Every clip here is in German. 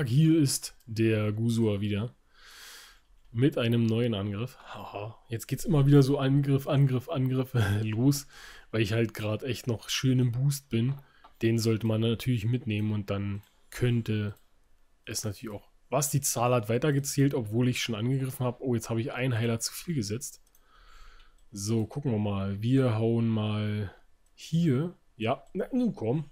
Tag, hier ist der Gusua wieder. Mit einem neuen Angriff. Haha, jetzt geht's immer wieder so Angriff, Angriff, Angriff los, weil ich halt gerade echt noch schön im Boost bin. Den sollte man natürlich mitnehmen und dann könnte es natürlich auch. Was, die Zahl hat weitergezählt, obwohl ich schon angegriffen habe. Oh, jetzt habe ich einen Heiler zu viel gesetzt. So, gucken wir mal. Wir hauen mal hier. Ja, na, nun komm.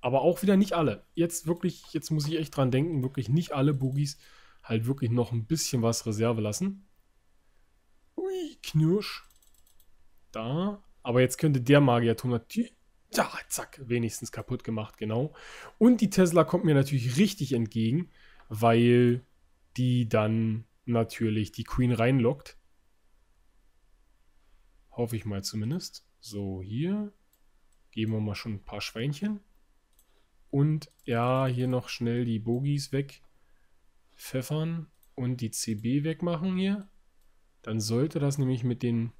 Aber auch wieder nicht alle. Jetzt wirklich, jetzt muss ich echt dran denken, wirklich nicht alle Boogies halt wirklich noch ein bisschen was Reserve lassen. Ui, Knirsch. Da. Aber jetzt könnte der Magierturm natürlich. Ja, zack, wenigstens kaputt gemacht, genau. Und die Tesla kommt mir natürlich richtig entgegen, weil die dann natürlich die Queen reinlockt. Hoffe ich mal zumindest. So, hier. Geben wir mal schon ein paar Schweinchen. Und ja, hier noch schnell die Bogies weg pfeffern und die CB wegmachen hier. Dann sollte das nämlich mit den...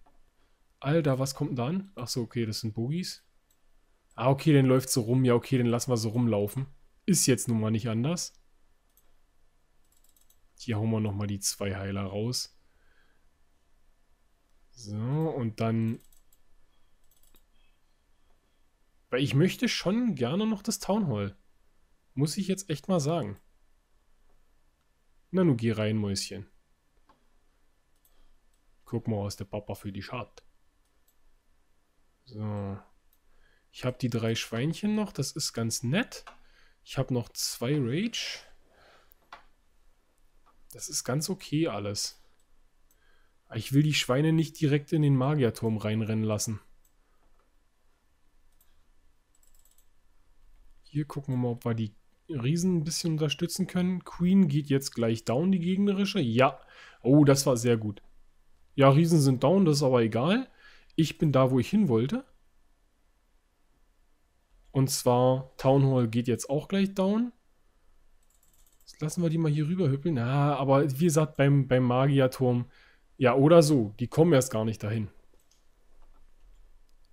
Alter, was kommt dann? Achso, okay, das sind Bogies. Ah, okay, dann läuft so rum. Ja, okay, dann lassen wir so rumlaufen. Ist jetzt nun mal nicht anders. Hier hauen wir nochmal die zwei Heiler raus. So, und dann... Weil ich möchte schon gerne noch das Town Hall. Muss ich jetzt echt mal sagen. Na, nun geh rein, Mäuschen. Guck mal, was der Papa für dich hat. So. Ich habe die drei Schweinchen noch, das ist ganz nett. Ich habe noch zwei Rage. Das ist ganz okay alles. Ich will die Schweine nicht direkt in den Magierturm reinrennen lassen. Hier gucken wir mal, ob wir die Riesen ein bisschen unterstützen können. Queen geht jetzt gleich down, die gegnerische. Ja. Oh, das war sehr gut. Ja, Riesen sind down, das ist aber egal. Ich bin da, wo ich hin wollte. Und zwar, Town Hall geht jetzt auch gleich down. Jetzt lassen wir die mal hier rüber hüppeln. Ja, aber wie gesagt, beim, beim Magierturm, ja, oder so. Die kommen erst gar nicht dahin.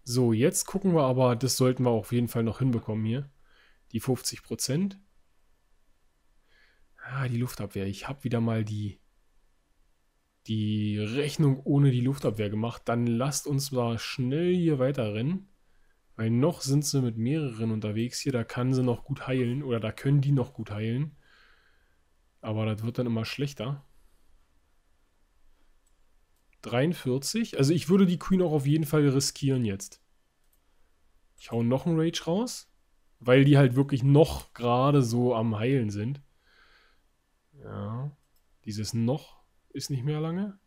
So, jetzt gucken wir aber, das sollten wir auf jeden Fall noch hinbekommen hier. Die 50 Prozent. Ah, die Luftabwehr. Ich habe wieder mal die, die Rechnung ohne die Luftabwehr gemacht. Dann lasst uns mal schnell hier weiter rennen. Weil noch sind sie mit mehreren unterwegs hier. Da kann sie noch gut heilen. Oder da können die noch gut heilen. Aber das wird dann immer schlechter. 43. Also ich würde die Queen auch auf jeden Fall riskieren jetzt. Ich hau noch einen Rage raus. Weil die halt wirklich noch gerade so am Heilen sind. Ja. Dieses noch ist nicht mehr lange.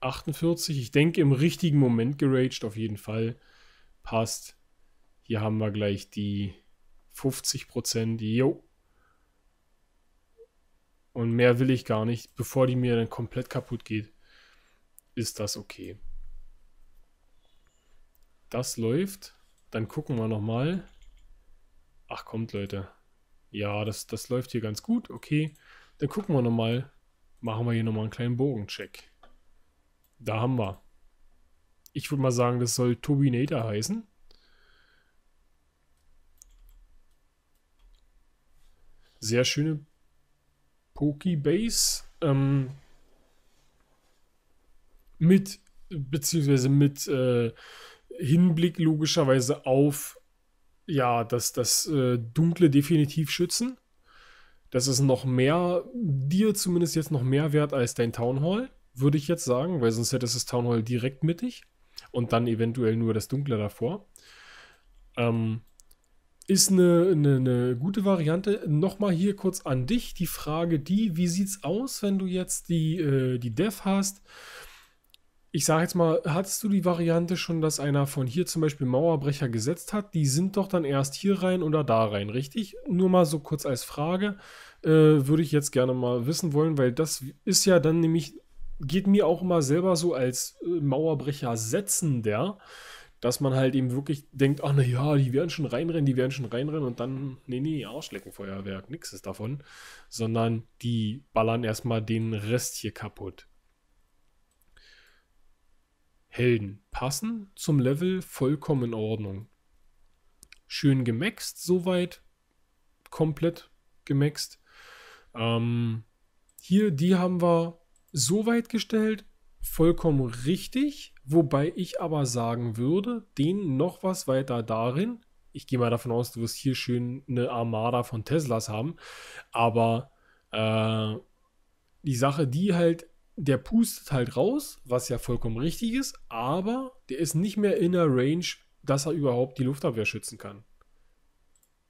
48. Ich denke im richtigen Moment geraged auf jeden Fall. Passt. Hier haben wir gleich die 50%. Jo. Und mehr will ich gar nicht. Bevor die mir dann komplett kaputt geht, ist das okay. Das läuft. Dann gucken wir nochmal. Ach kommt, Leute. Ja, das, das läuft hier ganz gut. Okay. Dann gucken wir nochmal. Machen wir hier nochmal einen kleinen Bogencheck. Da haben wir. Ich würde mal sagen, das soll Turbinator heißen. Sehr schöne Pokebase. Ähm, mit, beziehungsweise mit äh, Hinblick logischerweise auf ja, das, das äh, Dunkle definitiv schützen. Das ist noch mehr, dir zumindest jetzt noch mehr wert als dein Town Hall, würde ich jetzt sagen, weil sonst hättest du das Town Hall direkt mittig und dann eventuell nur das Dunkle davor. Ähm, ist eine, eine, eine, gute Variante. Nochmal hier kurz an dich die Frage, die, wie sieht's aus, wenn du jetzt die, äh, die Dev hast? Ich sage jetzt mal, hattest du die Variante schon, dass einer von hier zum Beispiel Mauerbrecher gesetzt hat? Die sind doch dann erst hier rein oder da rein, richtig? Nur mal so kurz als Frage. Äh, würde ich jetzt gerne mal wissen wollen, weil das ist ja dann nämlich, geht mir auch immer selber so als äh, Mauerbrecher setzender, dass man halt eben wirklich denkt, ach na ja, die werden schon reinrennen, die werden schon reinrennen und dann, nee, nee, Arschleckenfeuerwerk, nix ist davon, sondern die ballern erstmal den Rest hier kaputt. Helden passen zum Level vollkommen in Ordnung. Schön gemaxt, soweit. Komplett gemaxt. Ähm, hier, die haben wir so weit gestellt, vollkommen richtig, wobei ich aber sagen würde, den noch was weiter darin. Ich gehe mal davon aus, du wirst hier schön eine Armada von Teslas haben, aber äh, die Sache, die halt, der pustet halt raus, was ja vollkommen richtig ist, aber der ist nicht mehr in der Range, dass er überhaupt die Luftabwehr schützen kann.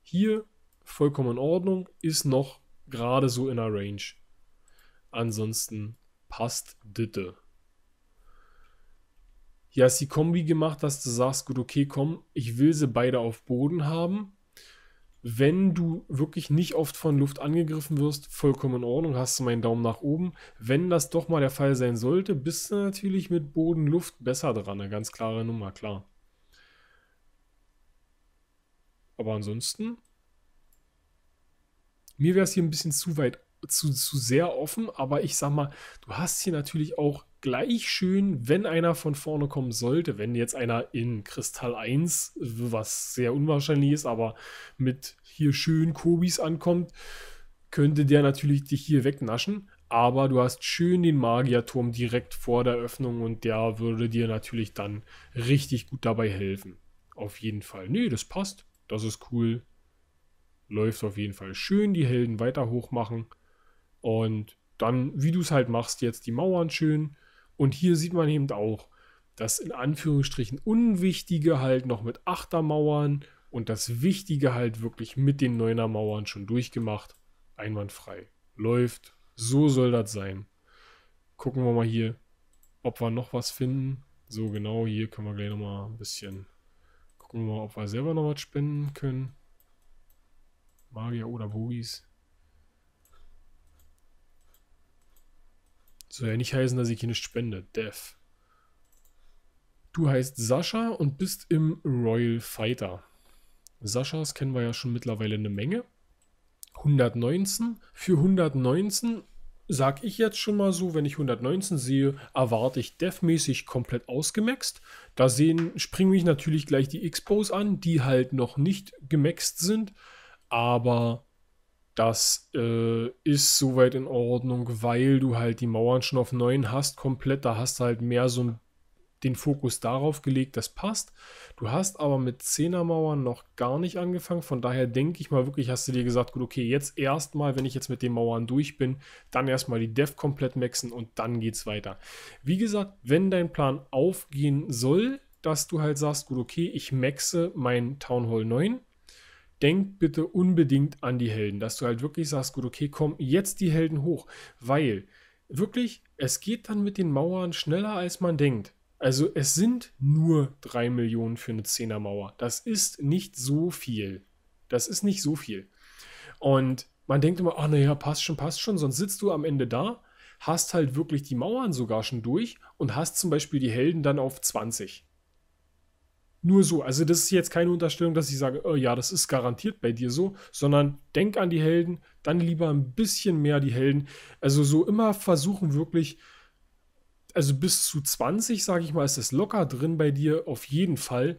Hier vollkommen in Ordnung, ist noch gerade so in der Range. Ansonsten passt Ditte. Hier hast du die Kombi gemacht, dass du sagst, gut, okay, komm, ich will sie beide auf Boden haben. Wenn du wirklich nicht oft von Luft angegriffen wirst, vollkommen in Ordnung, hast du meinen Daumen nach oben. Wenn das doch mal der Fall sein sollte, bist du natürlich mit Boden, Luft besser dran. Eine ganz klare Nummer, klar. Aber ansonsten, mir wäre es hier ein bisschen zu weit, zu, zu sehr offen, aber ich sag mal, du hast hier natürlich auch gleich schön, wenn einer von vorne kommen sollte, wenn jetzt einer in Kristall 1, was sehr unwahrscheinlich ist, aber mit hier schön Kobis ankommt, könnte der natürlich dich hier wegnaschen. Aber du hast schön den Magierturm direkt vor der Öffnung und der würde dir natürlich dann richtig gut dabei helfen. Auf jeden Fall. Nee, das passt. Das ist cool. Läuft auf jeden Fall schön, die Helden weiter hoch machen. Und dann, wie du es halt machst, jetzt die Mauern schön. Und hier sieht man eben auch, das in Anführungsstrichen Unwichtige halt noch mit Achtermauern und das Wichtige halt wirklich mit den Neuner-Mauern schon durchgemacht. Einwandfrei. Läuft. So soll das sein. Gucken wir mal hier, ob wir noch was finden. So genau, hier können wir gleich nochmal ein bisschen Gucken wir mal, ob wir selber noch was spenden können. Magier oder Bogis. Soll ja nicht heißen, dass ich hier nicht spende. Dev. Du heißt Sascha und bist im Royal Fighter. Saschas kennen wir ja schon mittlerweile eine Menge. 119. Für 119 sag ich jetzt schon mal so, wenn ich 119 sehe, erwarte ich devmäßig komplett ausgemaxt. Da sehen, springen mich natürlich gleich die Expos an, die halt noch nicht gemaxt sind, aber das äh, ist soweit in Ordnung, weil du halt die Mauern schon auf 9 hast, komplett. Da hast du halt mehr so den Fokus darauf gelegt, das passt. Du hast aber mit 10er Mauern noch gar nicht angefangen. Von daher denke ich mal wirklich, hast du dir gesagt, gut, okay, jetzt erstmal, wenn ich jetzt mit den Mauern durch bin, dann erstmal die Dev komplett maxen und dann geht's weiter. Wie gesagt, wenn dein Plan aufgehen soll, dass du halt sagst, gut, okay, ich maxe mein Town Hall 9, denk bitte unbedingt an die Helden, dass du halt wirklich sagst, gut, okay, komm, jetzt die Helden hoch, weil wirklich, es geht dann mit den Mauern schneller, als man denkt. Also es sind nur 3 Millionen für eine 10er Mauer. Das ist nicht so viel. Das ist nicht so viel. Und man denkt immer, ach naja, passt schon, passt schon. Sonst sitzt du am Ende da, hast halt wirklich die Mauern sogar schon durch und hast zum Beispiel die Helden dann auf 20. Nur so. Also das ist jetzt keine Unterstellung, dass ich sage, oh ja, das ist garantiert bei dir so, sondern denk an die Helden, dann lieber ein bisschen mehr die Helden. Also so immer versuchen wirklich also bis zu 20, sage ich mal, ist es locker drin bei dir, auf jeden Fall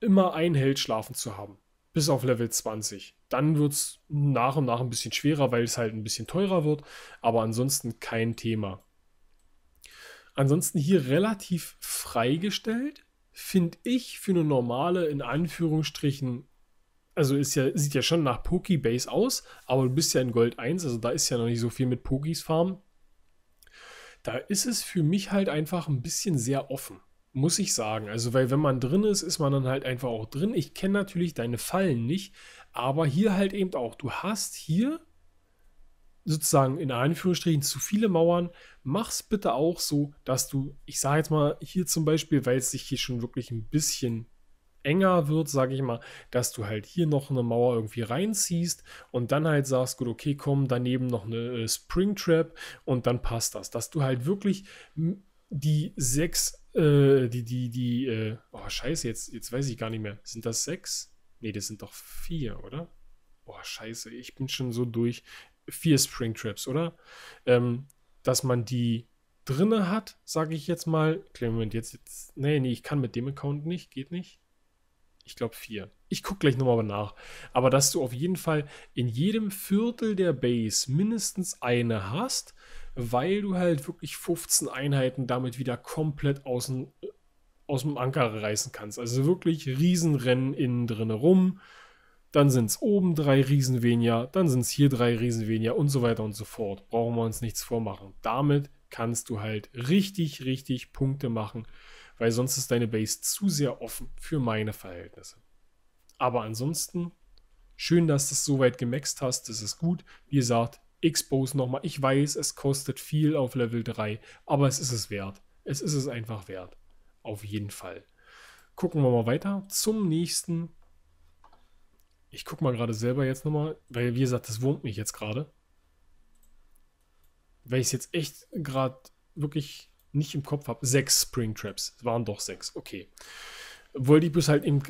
immer ein Held schlafen zu haben. Bis auf Level 20. Dann wird es nach und nach ein bisschen schwerer, weil es halt ein bisschen teurer wird, aber ansonsten kein Thema. Ansonsten hier relativ freigestellt, finde ich für eine normale, in Anführungsstrichen, also ist ja, sieht ja schon nach Pokébase aus, aber du bist ja in Gold 1, also da ist ja noch nicht so viel mit Pokis farmen da ist es für mich halt einfach ein bisschen sehr offen, muss ich sagen. Also, weil wenn man drin ist, ist man dann halt einfach auch drin. Ich kenne natürlich deine Fallen nicht, aber hier halt eben auch. Du hast hier sozusagen in Anführungsstrichen zu viele Mauern. Mach's bitte auch so, dass du, ich sage jetzt mal hier zum Beispiel, weil es sich hier schon wirklich ein bisschen enger wird, sage ich mal, dass du halt hier noch eine Mauer irgendwie reinziehst und dann halt sagst, gut, okay, komm, daneben noch eine äh, Springtrap und dann passt das. Dass du halt wirklich die sechs, äh, die, die, die, äh, oh, scheiße, jetzt, jetzt weiß ich gar nicht mehr. Sind das sechs? Nee, das sind doch vier, oder? Oh, scheiße, ich bin schon so durch. Vier Springtraps, oder? Ähm, dass man die drinne hat, sage ich jetzt mal. Moment, jetzt, jetzt. Nee, nee, ich kann mit dem Account nicht, geht nicht. Ich glaube vier. Ich gucke gleich nochmal nach. Aber dass du auf jeden Fall in jedem Viertel der Base mindestens eine hast, weil du halt wirklich 15 Einheiten damit wieder komplett aus dem, aus dem Anker reißen kannst. Also wirklich Riesenrennen innen drin rum. Dann sind es oben drei Riesen weniger, dann sind es hier drei Riesen weniger und so weiter und so fort. Brauchen wir uns nichts vormachen. Damit kannst du halt richtig, richtig Punkte machen, weil sonst ist deine Base zu sehr offen für meine Verhältnisse. Aber ansonsten, schön, dass du es so weit gemaxt hast, das ist gut. Wie gesagt, Expose nochmal. Ich weiß, es kostet viel auf Level 3, aber es ist es wert. Es ist es einfach wert. Auf jeden Fall. Gucken wir mal weiter zum nächsten ich gucke mal gerade selber jetzt nochmal, weil wie gesagt, das wurmt mich jetzt gerade. Weil ich es jetzt echt gerade wirklich nicht im Kopf habe. Sechs Springtraps. Es waren doch sechs. Okay. Wollte ich bloß halt eben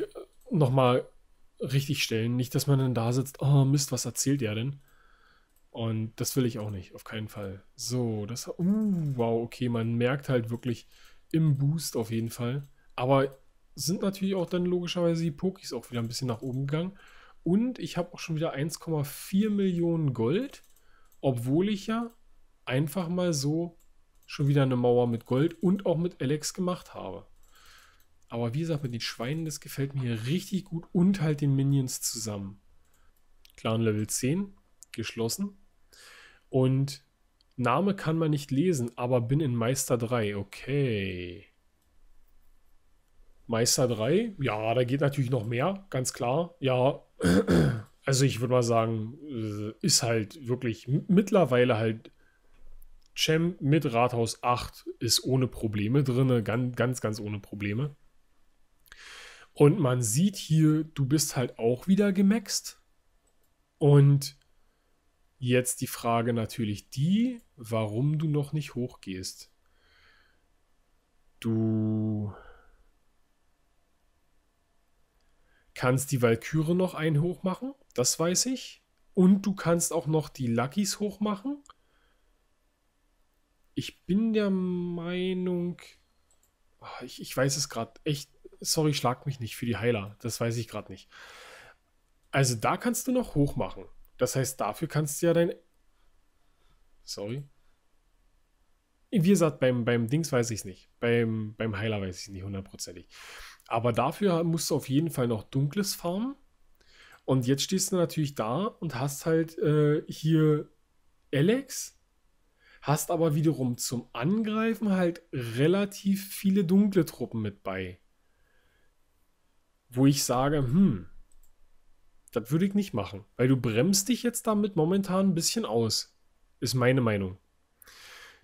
nochmal richtig stellen. Nicht, dass man dann da sitzt, oh Mist, was erzählt er denn? Und das will ich auch nicht, auf keinen Fall. So, das, uh, wow, okay, man merkt halt wirklich im Boost auf jeden Fall. Aber sind natürlich auch dann logischerweise die Pokis auch wieder ein bisschen nach oben gegangen. Und ich habe auch schon wieder 1,4 Millionen Gold, obwohl ich ja einfach mal so schon wieder eine Mauer mit Gold und auch mit Alex gemacht habe. Aber wie gesagt, mit den Schweinen, das gefällt mir richtig gut und halt den Minions zusammen. Clan Level 10, geschlossen. Und Name kann man nicht lesen, aber bin in Meister 3. Okay. Meister 3, ja, da geht natürlich noch mehr, ganz klar. Ja, also ich würde mal sagen, äh, ist halt wirklich mittlerweile halt Champ mit Rathaus 8 ist ohne Probleme drin, ganz, ganz, ganz ohne Probleme. Und man sieht hier, du bist halt auch wieder gemaxt. Und jetzt die Frage natürlich die, warum du noch nicht hochgehst. Du kannst die Valkyrie noch einen hoch machen, das weiß ich. Und du kannst auch noch die Luckys hoch machen. Ich bin der Meinung, ah, ich, ich weiß es gerade echt, sorry, schlag mich nicht für die Heiler, das weiß ich gerade nicht. Also da kannst du noch hoch machen. Das heißt, dafür kannst du ja dein. Sorry. Wie gesagt, beim, beim Dings weiß ich es nicht. Beim, beim Heiler weiß ich es nicht hundertprozentig. Aber dafür musst du auf jeden Fall noch dunkles farmen. Und jetzt stehst du natürlich da und hast halt äh, hier Alex, hast aber wiederum zum Angreifen halt relativ viele dunkle Truppen mit bei. Wo ich sage, hm, das würde ich nicht machen, weil du bremst dich jetzt damit momentan ein bisschen aus. Ist meine Meinung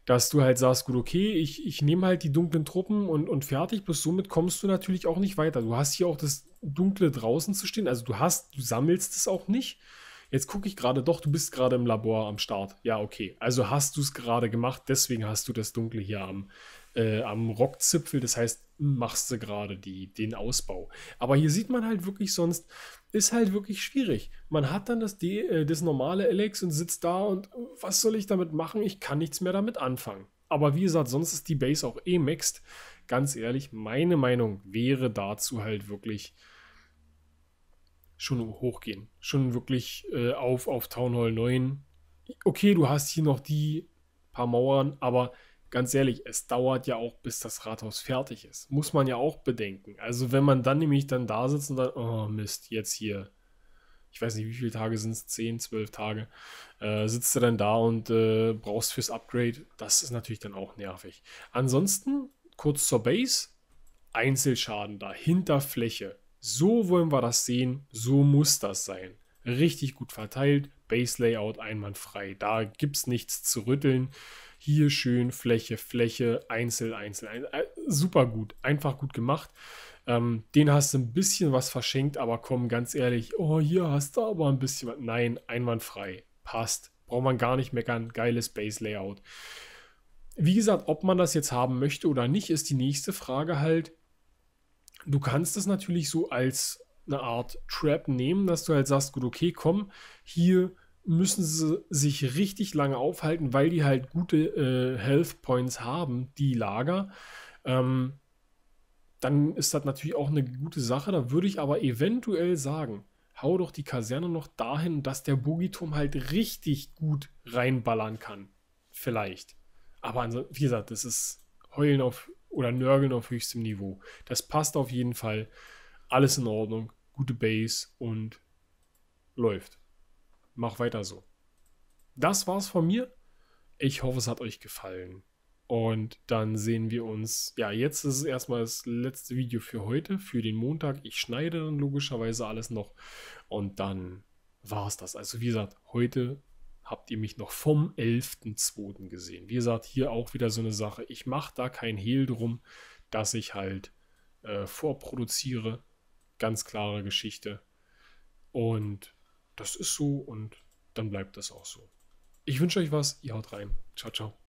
dass du halt sagst, gut, okay, ich, ich nehme halt die dunklen Truppen und, und fertig, bis somit kommst du natürlich auch nicht weiter. Du hast hier auch das Dunkle draußen zu stehen, also du hast, du sammelst es auch nicht. Jetzt gucke ich gerade, doch, du bist gerade im Labor am Start. Ja, okay. Also hast du es gerade gemacht, deswegen hast du das Dunkle hier am, äh, am Rockzipfel. Das heißt, machst du gerade den Ausbau. Aber hier sieht man halt wirklich sonst, ist halt wirklich schwierig. Man hat dann das, äh, das normale Alex und sitzt da und äh, was soll ich damit machen? Ich kann nichts mehr damit anfangen. Aber wie gesagt, sonst ist die Base auch eh mixed. Ganz ehrlich, meine Meinung wäre dazu halt wirklich schon hochgehen. Schon wirklich äh, auf, auf Town Hall 9. Okay, du hast hier noch die paar Mauern, aber ganz ehrlich, es dauert ja auch, bis das Rathaus fertig ist. Muss man ja auch bedenken. Also wenn man dann nämlich dann da sitzt und dann, oh Mist, jetzt hier, ich weiß nicht, wie viele Tage sind es, 10, 12 Tage, äh, sitzt du dann da und äh, brauchst fürs Upgrade, das ist natürlich dann auch nervig. Ansonsten, kurz zur Base, Einzelschaden da, hinter Fläche. So wollen wir das sehen, so muss das sein. Richtig gut verteilt, Base Layout einwandfrei. Da gibt es nichts zu rütteln. Hier schön Fläche, Fläche, Einzel, Einzel. Einzel. Äh, super gut, einfach gut gemacht. Ähm, den hast du ein bisschen was verschenkt, aber komm, ganz ehrlich, oh, hier hast du aber ein bisschen was. Nein, einwandfrei. Passt. Braucht man gar nicht meckern. Geiles Base-Layout. Wie gesagt, ob man das jetzt haben möchte oder nicht, ist die nächste Frage halt. Du kannst es natürlich so als eine Art Trap nehmen, dass du halt sagst, gut, okay, komm, hier müssen sie sich richtig lange aufhalten, weil die halt gute äh, Health Points haben, die Lager. Ähm, dann ist das natürlich auch eine gute Sache. Da würde ich aber eventuell sagen, hau doch die Kaserne noch dahin, dass der Boogieturm halt richtig gut reinballern kann. Vielleicht. Aber wie gesagt, das ist Heulen auf oder Nörgeln auf höchstem Niveau. Das passt auf jeden Fall. Alles in Ordnung. Gute Base und läuft. Mach weiter so. Das war's von mir. Ich hoffe, es hat euch gefallen. Und dann sehen wir uns. Ja, jetzt ist es erstmal das letzte Video für heute, für den Montag. Ich schneide dann logischerweise alles noch. Und dann war es das. Also, wie gesagt, heute habt ihr mich noch vom 11.02. gesehen. Wie gesagt, hier auch wieder so eine Sache. Ich mache da kein Hehl drum, dass ich halt äh, vorproduziere. Ganz klare Geschichte. Und das ist so und dann bleibt das auch so. Ich wünsche euch was. Ihr haut rein. Ciao, ciao.